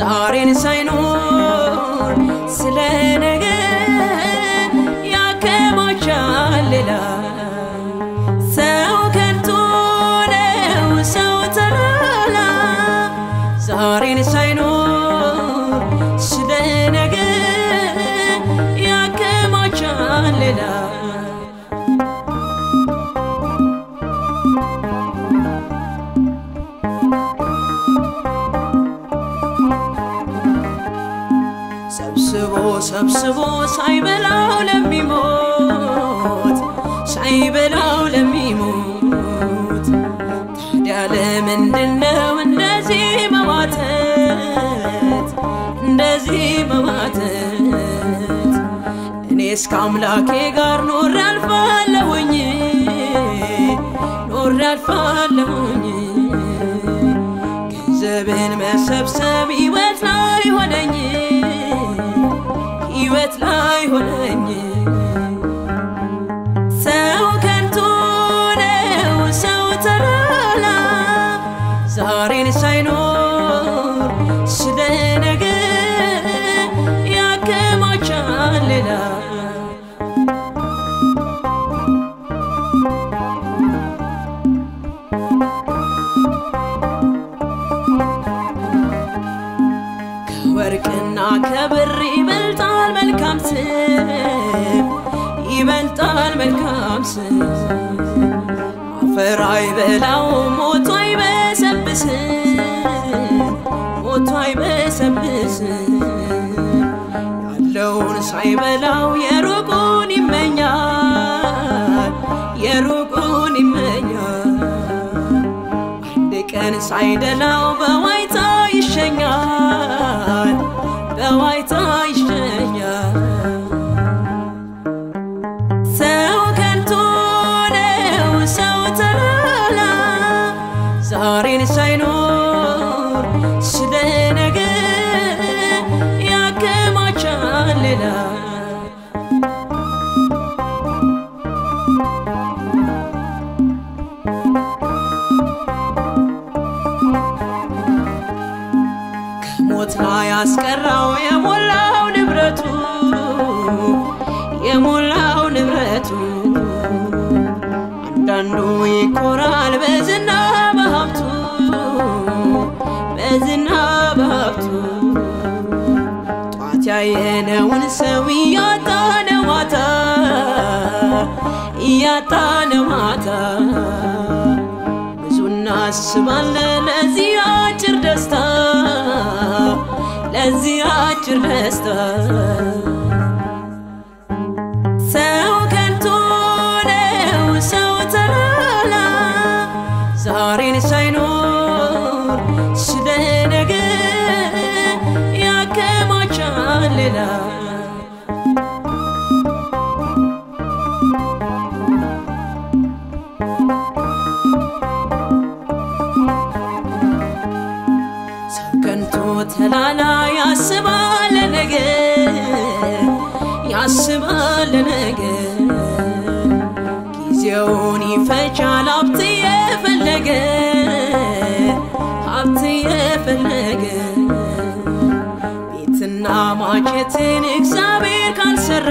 ዛሬን ሳይኖር ስለ ነገ ያከማቻል ሌላ ሰው ከንቱ ነው ሰው ተላላ ዛሬን ሳይኖር ሰብስቦ ሳይበላው ለሚሞት ሳይበላው ለሚሞት። ታዲያ ለምንድነው እንደዚህ መዋተት? እንደዚህ መዋተት? እኔስ ከአምላኬ ጋር ኖሬ አልፋለሁኝ ኖሬ አልፋለሁኝ። ገንዘብን መሰብሰብ ሕይወት ላይ ዛሬን ሳይኖር ስለ ነገ ያከማቻል ሌላ ከወርቅና ከብር ይበልጣል መልካም ስም ይበልጣል መልካም ስም። አፈር አይበላው ሞቶ አይበሰብስ ሞቶ አይበሰብስ ያለውን ሳይበላው የሩቁን ይመኛል የሩቁን ይመኛል። አንድ ቀን ሳይደላው በዋይታ ይሸኛል ያስቀራው የሞላው ንብረቱ የሞላው ንብረቱ። አንዳንዱ ይኮራል በዝና በሀብቱ በዝና በሀብቱ። ጧት ያየነውን ሰው እያጣነ ማታ እያጣነ ማታ ብዙ እናስባለን ለዚህ አጭር ደስታ ለዚህ አጭር ደስታ ሰው ከንቱ ነው ሰው ተራላ ዛሬን ሳይኖር ስለ ነገ ያከማቻል ሌላ ተላላ ያስባል ነገ ያስባል ነገ። ጊዜውን ይፈጃል ሀብት የፈለገ ሀብት የፈለገ። ቤትና ማጀትን እግዚአብሔር ካልሰራ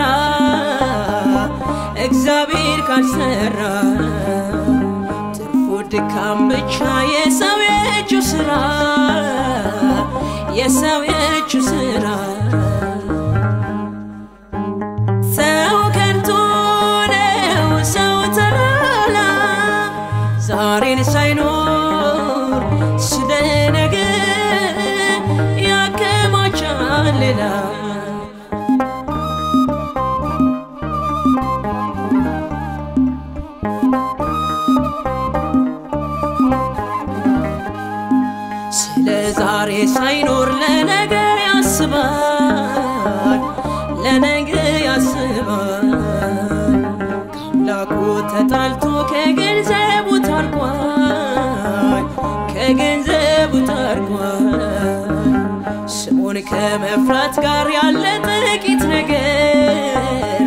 እግዚአብሔር ካልሰራ። ትርፉ ድካም ብቻ የሰው የእጁ ስራ የሰው የእጁ ስራ ሰው ከንቱ ነው ሰው ተራላ ዛሬን ሳይኖር ስለ ነገ ያከማቻል ሌላ። ዛሬ ሳይኖር ለነገ ከመፍራት ጋር ያለ ጥቂት ነገር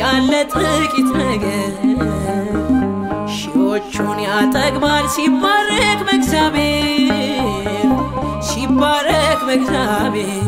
ያለ ጥቂት ነገር ሺዎቹን ያጠግባል ሲባረክ በእግዚአብሔር ሲባረክ በእግዚአብሔር